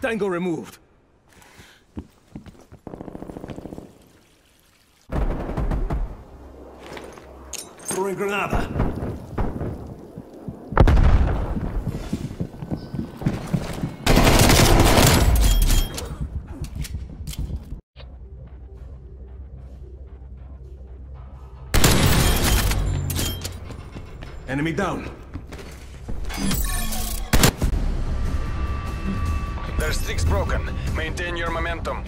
Tango removed. Throwing granada. Enemy down. Their streak's broken. Maintain your momentum.